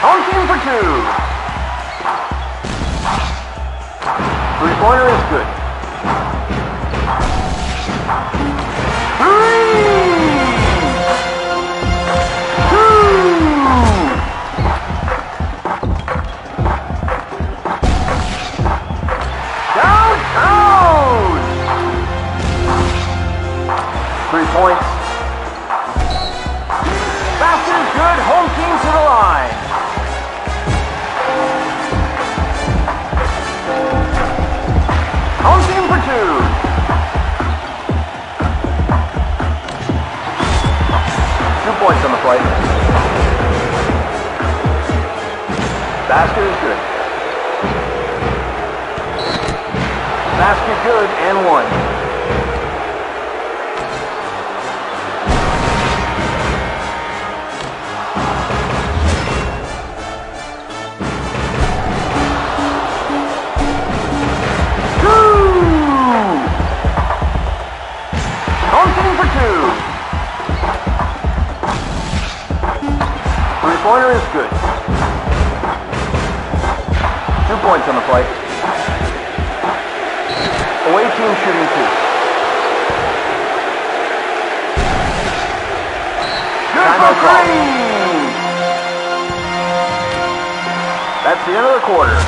Home team for two. Three-pointer is good. Three points. Basket is good. Home team to the line. Two play. Basket is good. Basket good and one. Three-pointer is good. Two points on the play. Away team shooting two. Good for three! That's the end of the quarter.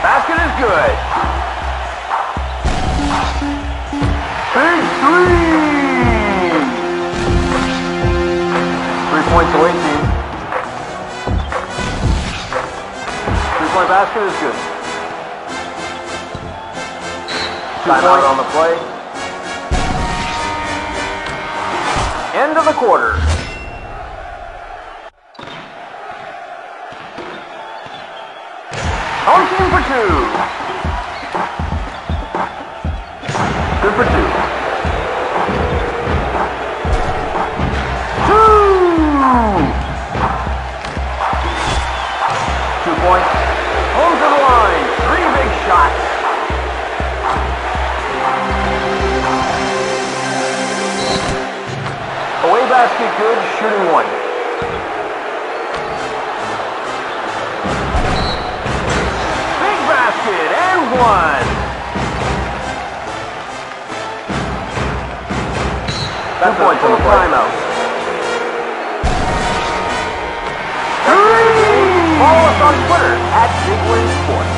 Basket is good. Big three! Points away, team. Three-point basket is good. Timeout on the play. End of the quarter. Home team for two. Good for two. Two! Two points. Home to the line. Three big shots. Away basket good, shooting one. Big basket and one. Two points on the timeout. On Twitter at Big Win Sports.